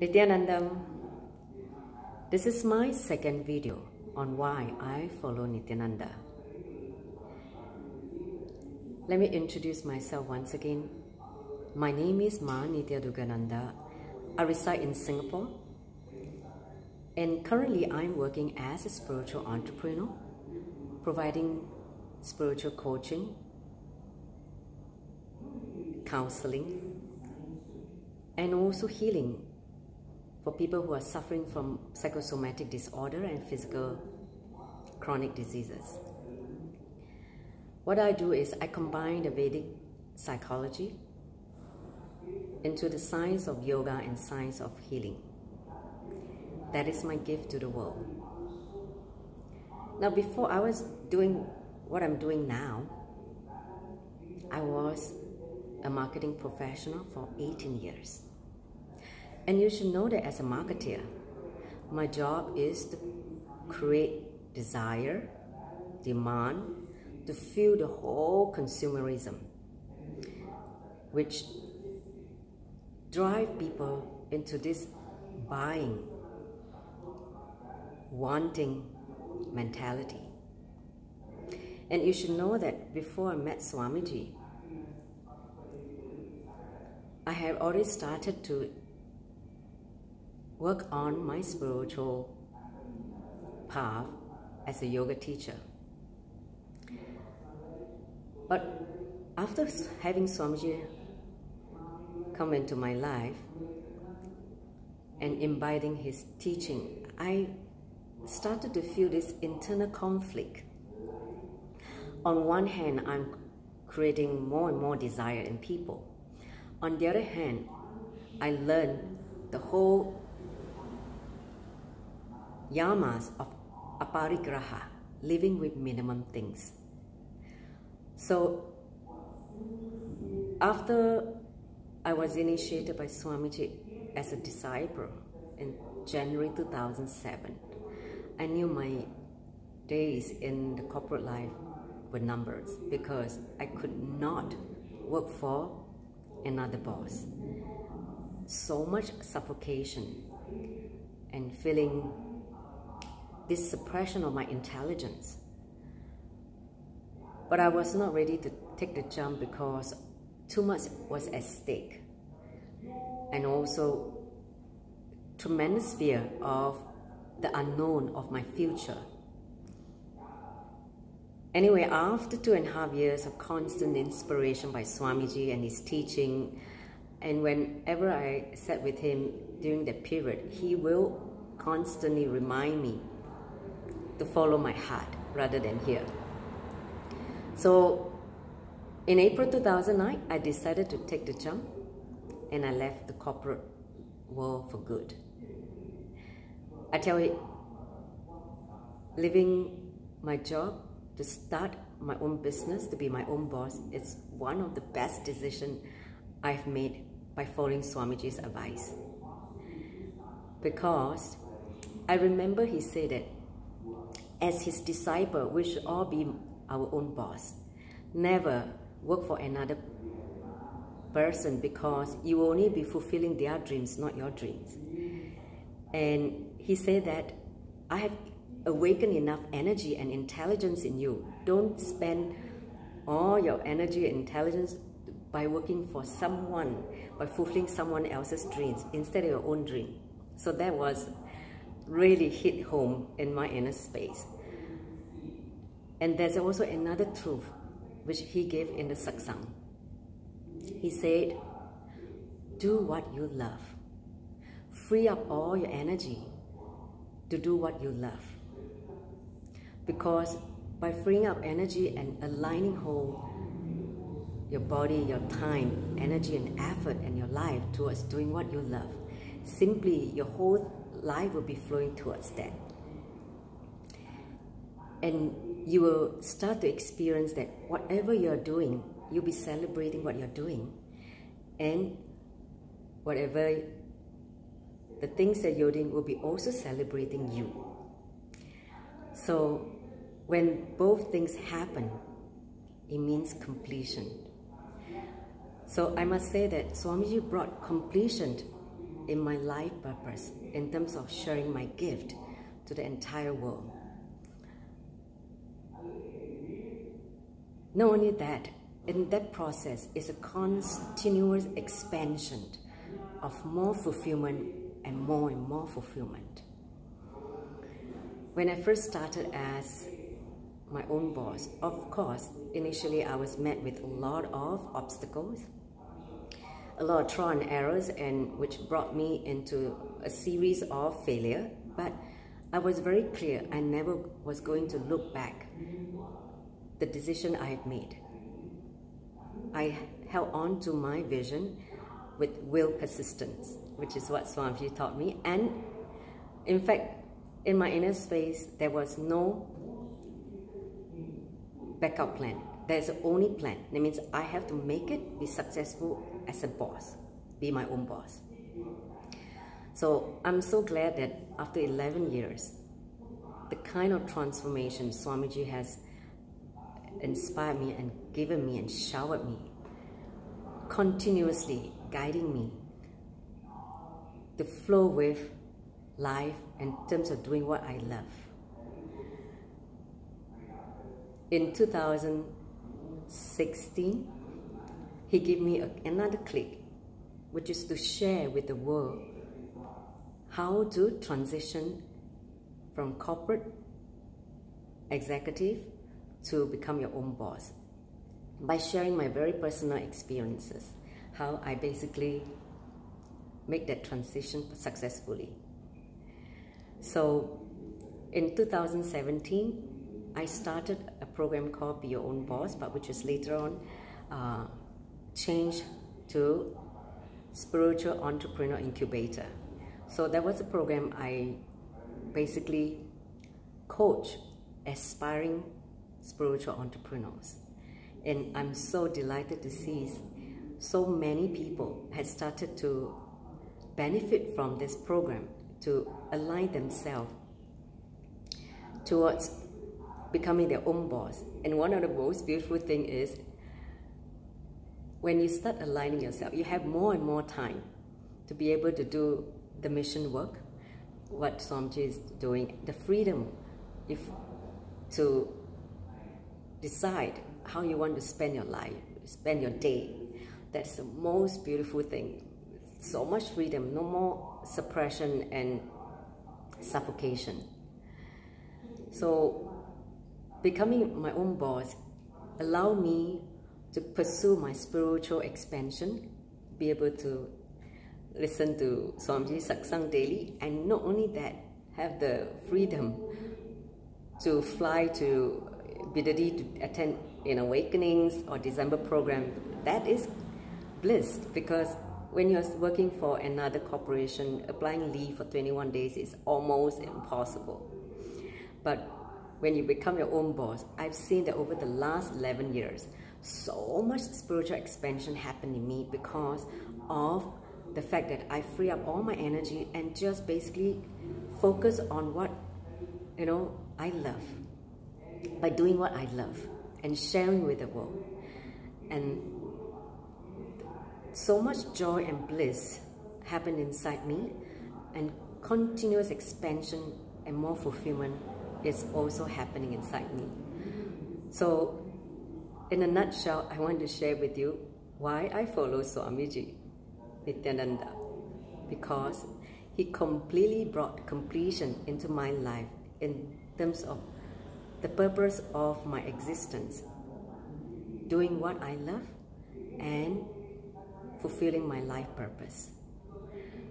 Nithyanandam. This is my second video on why I follow Nithyananda. Let me introduce myself once again. My name is Ma Nithya Durgananda. I reside in Singapore and currently I'm working as a spiritual entrepreneur, providing spiritual coaching, counseling, and also healing for people who are suffering from psychosomatic disorder and physical chronic diseases. What I do is I combine the Vedic psychology into the science of yoga and science of healing. That is my gift to the world. Now, before I was doing what I'm doing now, I was a marketing professional for 18 years. And you should know that as a marketer, my job is to create desire, demand, to fuel the whole consumerism, which drive people into this buying, wanting mentality. And you should know that before I met Swamiji, I have already started to work on my spiritual path as a yoga teacher. But after having Swamiji come into my life and imbibing his teaching, I started to feel this internal conflict. On one hand, I'm creating more and more desire in people. On the other hand, I learned the whole yamas of aparigraha, living with minimum things. So after I was initiated by Swamiji as a disciple in January 2007, I knew my days in the corporate life were numbered because I could not work for another boss. So much suffocation and feeling this suppression of my intelligence. But I was not ready to take the jump because too much was at stake. And also tremendous fear of the unknown of my future. Anyway, after two and a half years of constant inspiration by Swamiji and his teaching, and whenever I sat with him during that period, he will constantly remind me to follow my heart rather than here. So in April 2009, I decided to take the jump and I left the corporate world for good. I tell you, leaving my job to start my own business, to be my own boss, is one of the best decisions I've made by following Swamiji's advice. Because I remember he said that as his disciple, we should all be our own boss. Never work for another person because you will only be fulfilling their dreams, not your dreams. And he said that I have awakened enough energy and intelligence in you. Don't spend all your energy and intelligence by working for someone, by fulfilling someone else's dreams instead of your own dream. So that was really hit home in my inner space. And there's also another truth which he gave in the satsang. He said, do what you love. Free up all your energy to do what you love. Because by freeing up energy and aligning whole your body, your time, energy and effort and your life towards doing what you love, simply your whole life will be flowing towards that. And you will start to experience that whatever you're doing, you'll be celebrating what you're doing. And whatever the things that you're doing will be also celebrating you. So when both things happen, it means completion. So I must say that Swamiji brought completion in my life purpose in terms of sharing my gift to the entire world. Not only that, in that process is a continuous expansion of more fulfillment and more and more fulfillment. When I first started as my own boss, of course, initially I was met with a lot of obstacles, a lot of trial and errors, and which brought me into a series of failure. But I was very clear I never was going to look back the decision I had made. I held on to my vision with will persistence, which is what Swamiji taught me. And in fact, in my inner space, there was no backup plan. There's only plan. That means I have to make it, be successful as a boss, be my own boss. So I'm so glad that after 11 years, the kind of transformation Swamiji has inspired me and given me and showered me, continuously guiding me to flow with life in terms of doing what I love. In 2016, he gave me a, another click, which is to share with the world how to transition from corporate executive to become your own boss by sharing my very personal experiences, how I basically make that transition successfully. So in 2017, I started a program called Be Your Own Boss, but which was later on uh, changed to Spiritual Entrepreneur Incubator. So that was a program I basically coach aspiring spiritual entrepreneurs. And I'm so delighted to see so many people had started to benefit from this program to align themselves towards becoming their own boss. And one of the most beautiful thing is when you start aligning yourself, you have more and more time to be able to do the mission work, what Swamiji is doing, the freedom if to decide how you want to spend your life, spend your day. That's the most beautiful thing. So much freedom, no more suppression and suffocation. So becoming my own boss allowed me to pursue my spiritual expansion, be able to listen to Swamiji Satsang daily, and not only that, have the freedom to fly to Bidadi to attend in awakenings or December program. That is bliss because when you're working for another corporation, applying leave for 21 days is almost impossible. But when you become your own boss, I've seen that over the last 11 years, so much spiritual expansion happened in me because of the fact that I free up all my energy and just basically focus on what, you know, I love by doing what I love and sharing with the world. And so much joy and bliss happened inside me and continuous expansion and more fulfillment is also happening inside me. So in a nutshell, I want to share with you why I follow Swamiji Nithyananda because he completely brought completion into my life in terms of the purpose of my existence, doing what I love and fulfilling my life purpose.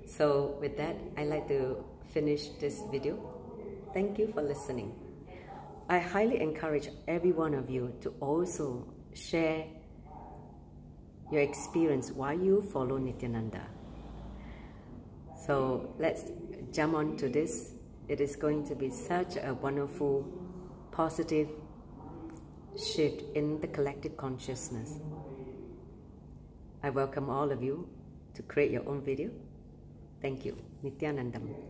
So with that, I'd like to finish this video. Thank you for listening. I highly encourage every one of you to also share your experience why you follow Nithyananda. So let's jump on to this. It is going to be such a wonderful positive shift in the collective consciousness. I welcome all of you to create your own video. Thank you. Nithyanandam.